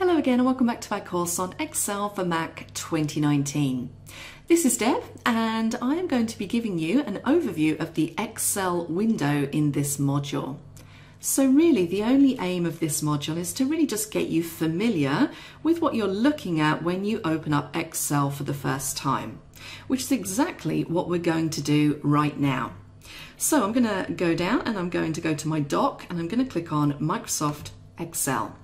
Hello again and welcome back to my course on Excel for Mac 2019. This is Deb and I am going to be giving you an overview of the Excel window in this module. So really the only aim of this module is to really just get you familiar with what you're looking at when you open up Excel for the first time, which is exactly what we're going to do right now. So I'm going to go down and I'm going to go to my dock and I'm going to click on Microsoft Excel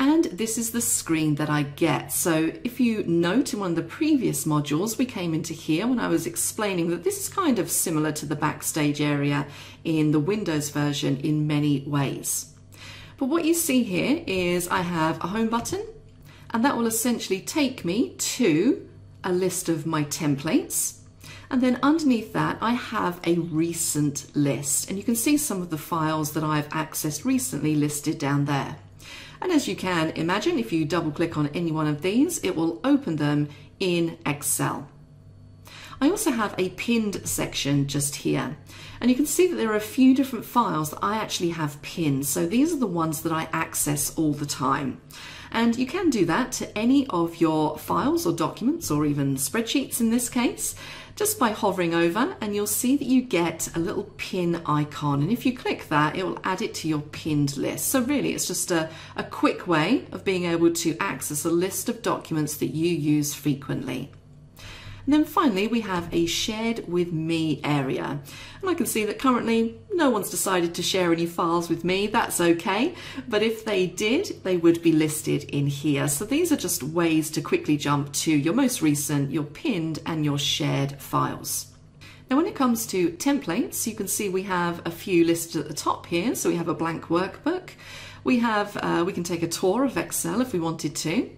and this is the screen that I get. So if you note in one of the previous modules, we came into here when I was explaining that this is kind of similar to the backstage area in the Windows version in many ways. But what you see here is I have a home button and that will essentially take me to a list of my templates. And then underneath that, I have a recent list. And you can see some of the files that I've accessed recently listed down there. And as you can imagine, if you double click on any one of these, it will open them in Excel. I also have a pinned section just here. And you can see that there are a few different files that I actually have pinned. So these are the ones that I access all the time. And you can do that to any of your files or documents or even spreadsheets in this case just by hovering over and you'll see that you get a little pin icon and if you click that it will add it to your pinned list. So really it's just a, a quick way of being able to access a list of documents that you use frequently. And then finally, we have a shared with me area. And I can see that currently no one's decided to share any files with me. That's okay. But if they did, they would be listed in here. So these are just ways to quickly jump to your most recent, your pinned and your shared files. Now when it comes to templates, you can see we have a few listed at the top here. So we have a blank workbook. We have, uh, we can take a tour of Excel if we wanted to.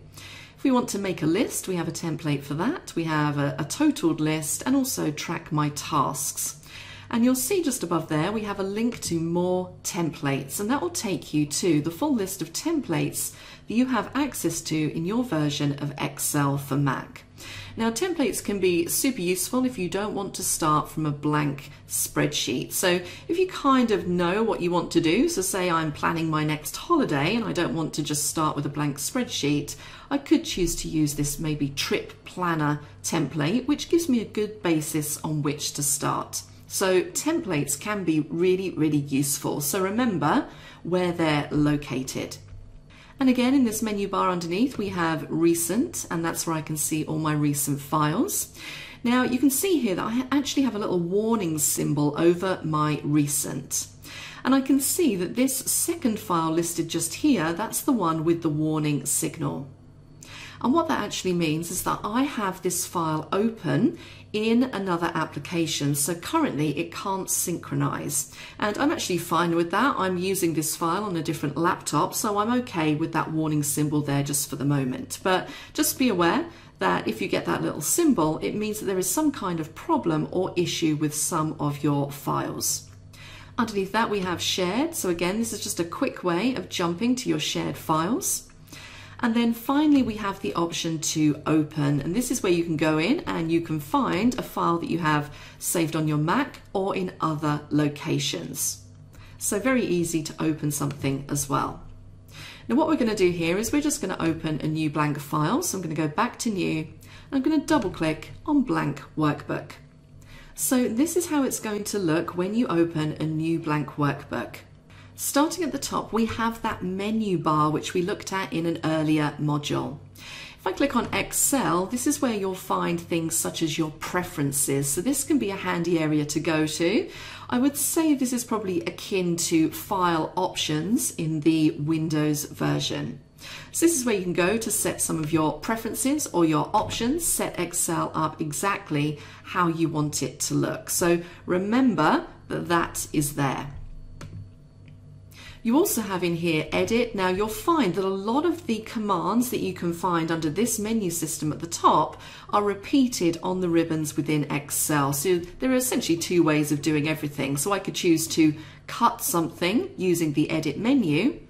If we want to make a list, we have a template for that. We have a, a totaled list and also track my tasks. And you'll see just above there, we have a link to more templates and that will take you to the full list of templates that you have access to in your version of Excel for Mac. Now templates can be super useful if you don't want to start from a blank spreadsheet. So if you kind of know what you want to do, so say I'm planning my next holiday and I don't want to just start with a blank spreadsheet, I could choose to use this maybe trip planner template, which gives me a good basis on which to start. So templates can be really, really useful. So remember where they're located. And again, in this menu bar underneath, we have recent, and that's where I can see all my recent files. Now you can see here that I actually have a little warning symbol over my recent. And I can see that this second file listed just here, that's the one with the warning signal. And what that actually means is that I have this file open in another application. So currently it can't synchronize. And I'm actually fine with that. I'm using this file on a different laptop, so I'm okay with that warning symbol there just for the moment. But just be aware that if you get that little symbol, it means that there is some kind of problem or issue with some of your files. Underneath that we have shared. So again, this is just a quick way of jumping to your shared files. And then finally, we have the option to open. And this is where you can go in and you can find a file that you have saved on your Mac or in other locations. So very easy to open something as well. Now what we're going to do here is we're just going to open a new blank file. So I'm going to go back to new and I'm going to double click on blank workbook. So this is how it's going to look when you open a new blank workbook. Starting at the top, we have that menu bar which we looked at in an earlier module. If I click on Excel, this is where you'll find things such as your preferences. So this can be a handy area to go to. I would say this is probably akin to file options in the Windows version. So this is where you can go to set some of your preferences or your options, set Excel up exactly how you want it to look. So remember that that is there. You also have in here edit. Now you'll find that a lot of the commands that you can find under this menu system at the top are repeated on the ribbons within Excel. So there are essentially two ways of doing everything. So I could choose to cut something using the edit menu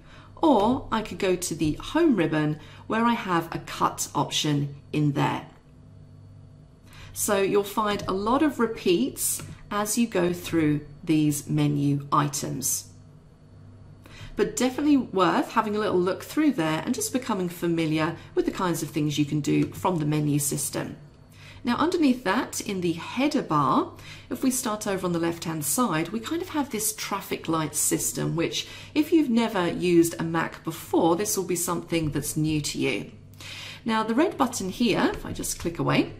or I could go to the home ribbon where I have a cut option in there. So you'll find a lot of repeats as you go through these menu items. But definitely worth having a little look through there and just becoming familiar with the kinds of things you can do from the menu system. Now underneath that in the header bar, if we start over on the left hand side, we kind of have this traffic light system, which if you've never used a Mac before, this will be something that's new to you. Now the red button here, if I just click away,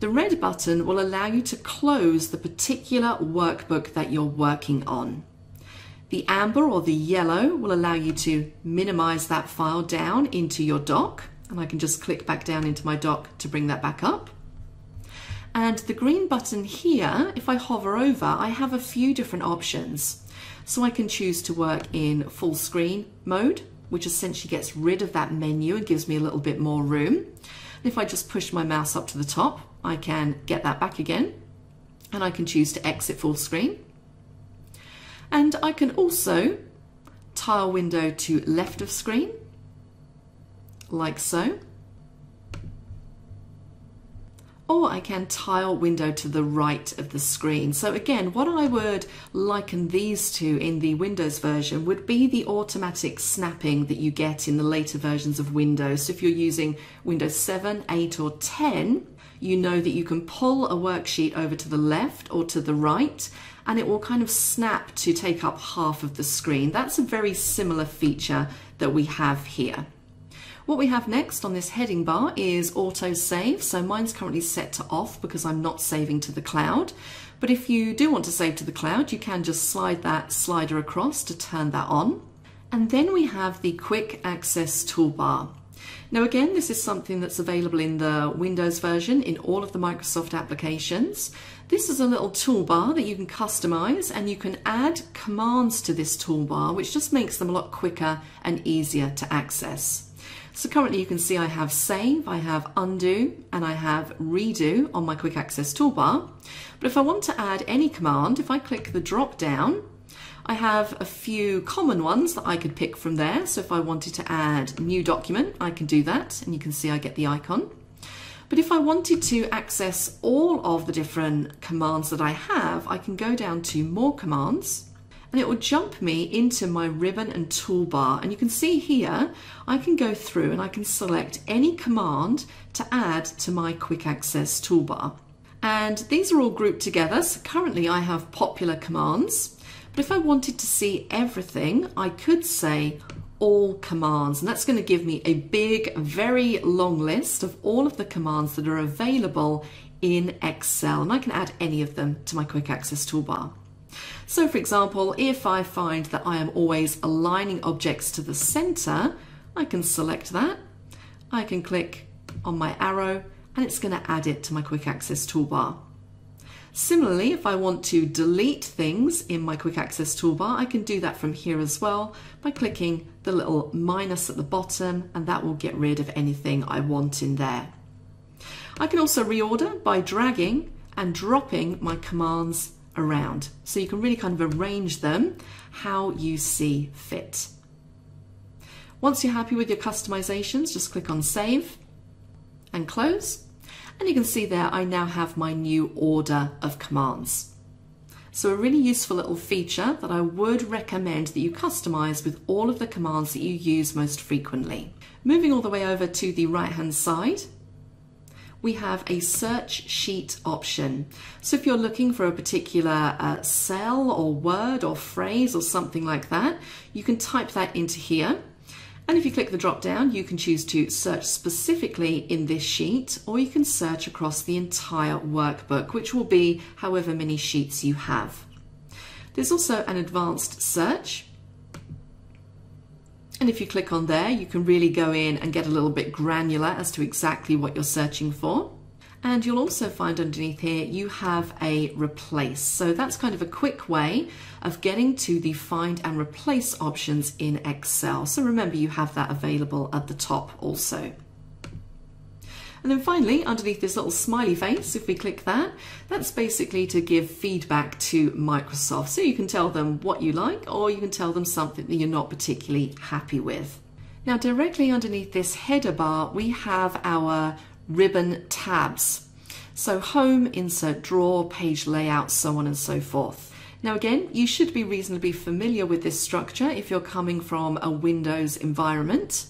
the red button will allow you to close the particular workbook that you're working on. The amber or the yellow will allow you to minimize that file down into your dock and I can just click back down into my dock to bring that back up. And the green button here, if I hover over, I have a few different options. So I can choose to work in full screen mode, which essentially gets rid of that menu and gives me a little bit more room. And if I just push my mouse up to the top, I can get that back again. And I can choose to exit full screen. And I can also tile window to left of screen, like so or I can tile window to the right of the screen. So again, what I would liken these to in the Windows version would be the automatic snapping that you get in the later versions of Windows. So if you're using Windows 7, 8 or 10, you know that you can pull a worksheet over to the left or to the right and it will kind of snap to take up half of the screen. That's a very similar feature that we have here. What we have next on this heading bar is auto save. So mine's currently set to off because I'm not saving to the cloud. But if you do want to save to the cloud, you can just slide that slider across to turn that on. And then we have the quick access toolbar. Now again, this is something that's available in the Windows version in all of the Microsoft applications. This is a little toolbar that you can customize and you can add commands to this toolbar, which just makes them a lot quicker and easier to access. So currently you can see I have save, I have undo, and I have redo on my quick access toolbar. But if I want to add any command, if I click the drop down, I have a few common ones that I could pick from there. So if I wanted to add new document, I can do that. And you can see I get the icon. But if I wanted to access all of the different commands that I have, I can go down to more commands and it will jump me into my ribbon and toolbar. And you can see here, I can go through and I can select any command to add to my quick access toolbar. And these are all grouped together. So currently I have popular commands, but if I wanted to see everything, I could say all commands. And that's going to give me a big, very long list of all of the commands that are available in Excel. And I can add any of them to my quick access toolbar. So for example, if I find that I am always aligning objects to the center, I can select that. I can click on my arrow and it's going to add it to my quick access toolbar. Similarly, if I want to delete things in my quick access toolbar, I can do that from here as well by clicking the little minus at the bottom and that will get rid of anything I want in there. I can also reorder by dragging and dropping my commands around. So you can really kind of arrange them how you see fit. Once you're happy with your customizations, just click on Save and Close. And you can see there I now have my new order of commands. So a really useful little feature that I would recommend that you customize with all of the commands that you use most frequently. Moving all the way over to the right hand side, we have a search sheet option. So if you're looking for a particular uh, cell or word or phrase or something like that, you can type that into here. And if you click the drop down, you can choose to search specifically in this sheet, or you can search across the entire workbook, which will be however many sheets you have. There's also an advanced search, and if you click on there, you can really go in and get a little bit granular as to exactly what you're searching for. And you'll also find underneath here, you have a replace. So that's kind of a quick way of getting to the find and replace options in Excel. So remember you have that available at the top also. And then finally, underneath this little smiley face, if we click that, that's basically to give feedback to Microsoft. So you can tell them what you like, or you can tell them something that you're not particularly happy with. Now, directly underneath this header bar, we have our ribbon tabs. So home, insert draw, page layout, so on and so forth. Now again, you should be reasonably familiar with this structure if you're coming from a Windows environment.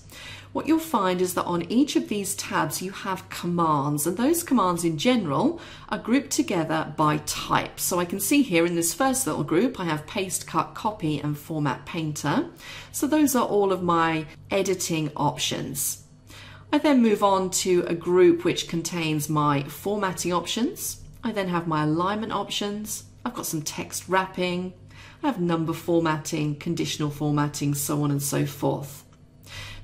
What you'll find is that on each of these tabs you have commands and those commands in general are grouped together by type. So I can see here in this first little group I have paste, cut, copy and format painter. So those are all of my editing options. I then move on to a group which contains my formatting options. I then have my alignment options, I've got some text wrapping, I have number formatting, conditional formatting, so on and so forth.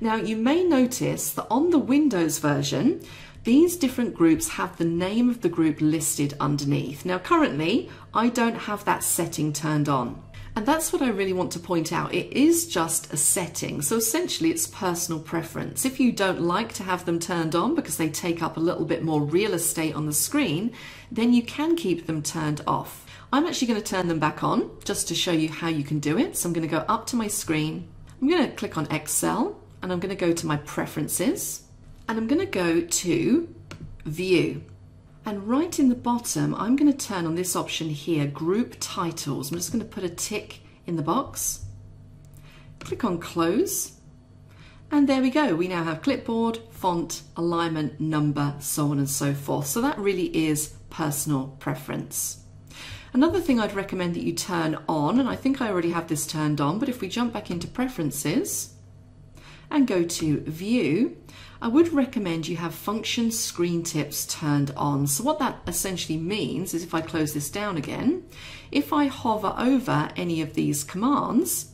Now you may notice that on the Windows version, these different groups have the name of the group listed underneath. Now currently, I don't have that setting turned on. And that's what I really want to point out. It is just a setting. So essentially it's personal preference. If you don't like to have them turned on because they take up a little bit more real estate on the screen, then you can keep them turned off. I'm actually going to turn them back on just to show you how you can do it. So I'm going to go up to my screen. I'm going to click on Excel and I'm going to go to my preferences and I'm going to go to view. And right in the bottom, I'm going to turn on this option here, group titles. I'm just going to put a tick in the box. Click on close. And there we go. We now have clipboard, font, alignment, number, so on and so forth. So that really is personal preference. Another thing I'd recommend that you turn on, and I think I already have this turned on, but if we jump back into preferences and go to view, I would recommend you have function screen tips turned on. So what that essentially means is if I close this down again, if I hover over any of these commands,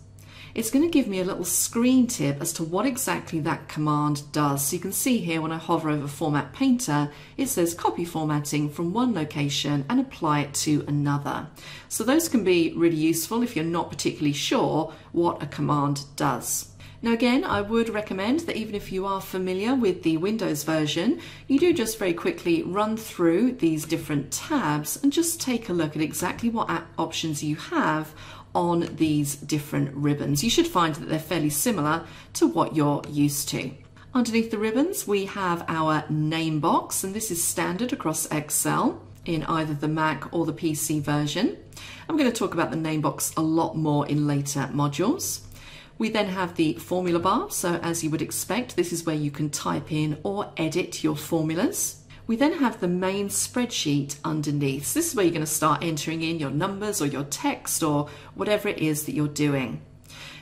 it's going to give me a little screen tip as to what exactly that command does. So you can see here when I hover over Format Painter, it says copy formatting from one location and apply it to another. So those can be really useful if you're not particularly sure what a command does. Now again, I would recommend that even if you are familiar with the Windows version, you do just very quickly run through these different tabs and just take a look at exactly what options you have on these different ribbons. You should find that they're fairly similar to what you're used to. Underneath the ribbons, we have our name box, and this is standard across Excel in either the Mac or the PC version. I'm going to talk about the name box a lot more in later modules. We then have the formula bar, so as you would expect, this is where you can type in or edit your formulas. We then have the main spreadsheet underneath. So this is where you're going to start entering in your numbers or your text or whatever it is that you're doing.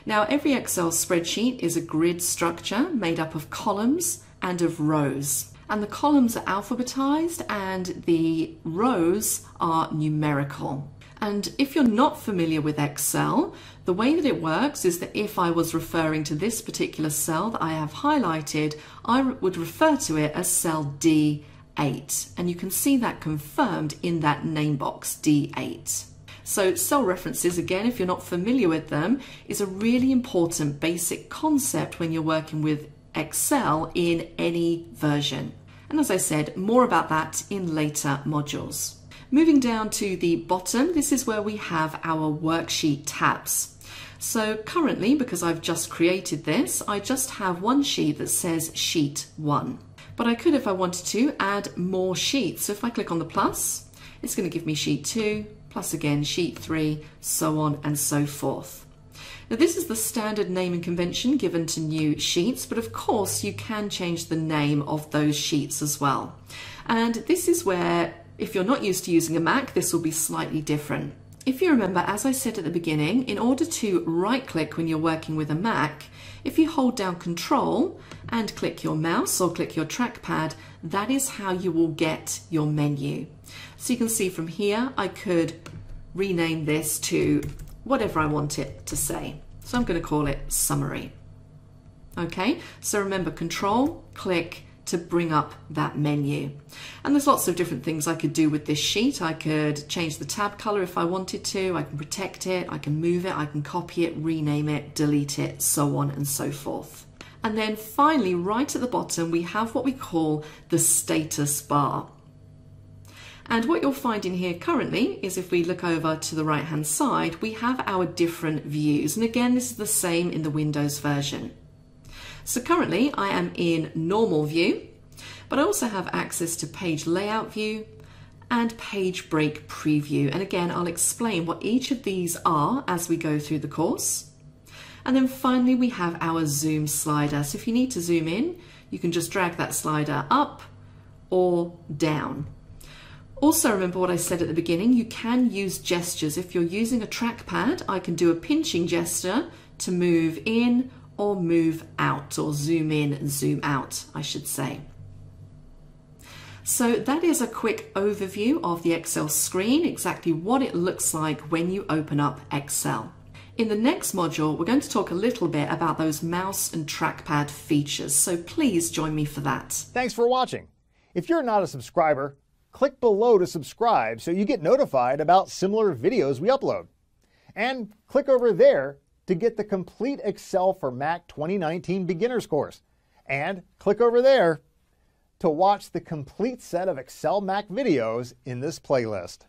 Now, every Excel spreadsheet is a grid structure made up of columns and of rows. And the columns are alphabetized and the rows are numerical. And if you're not familiar with Excel, the way that it works is that if I was referring to this particular cell that I have highlighted, I would refer to it as cell D 8 and you can see that confirmed in that name box D8. So cell references, again, if you're not familiar with them, is a really important basic concept when you're working with Excel in any version. And as I said, more about that in later modules. Moving down to the bottom, this is where we have our worksheet tabs. So currently, because I've just created this, I just have one sheet that says sheet one. But I could, if I wanted to, add more sheets. So if I click on the plus, it's going to give me sheet two, plus again sheet three, so on and so forth. Now this is the standard naming convention given to new sheets, but of course you can change the name of those sheets as well. And this is where, if you're not used to using a Mac, this will be slightly different. If you remember, as I said at the beginning, in order to right click when you're working with a Mac, if you hold down Control and click your mouse or click your trackpad, that is how you will get your menu. So you can see from here, I could rename this to whatever I want it to say. So I'm going to call it Summary. Okay, so remember Control, click, to bring up that menu. And there's lots of different things I could do with this sheet. I could change the tab color if I wanted to, I can protect it, I can move it, I can copy it, rename it, delete it, so on and so forth. And then finally, right at the bottom, we have what we call the status bar. And what you'll find in here currently is if we look over to the right hand side, we have our different views. And again, this is the same in the Windows version. So currently I am in normal view, but I also have access to page layout view and page break preview. And again, I'll explain what each of these are as we go through the course. And then finally, we have our zoom slider. So if you need to zoom in, you can just drag that slider up or down. Also remember what I said at the beginning, you can use gestures. If you're using a trackpad, I can do a pinching gesture to move in or move out, or zoom in and zoom out, I should say. So that is a quick overview of the Excel screen, exactly what it looks like when you open up Excel. In the next module, we're going to talk a little bit about those mouse and trackpad features, so please join me for that. Thanks for watching. If you're not a subscriber, click below to subscribe so you get notified about similar videos we upload. And click over there to get the complete Excel for Mac 2019 beginners course. And click over there to watch the complete set of Excel Mac videos in this playlist.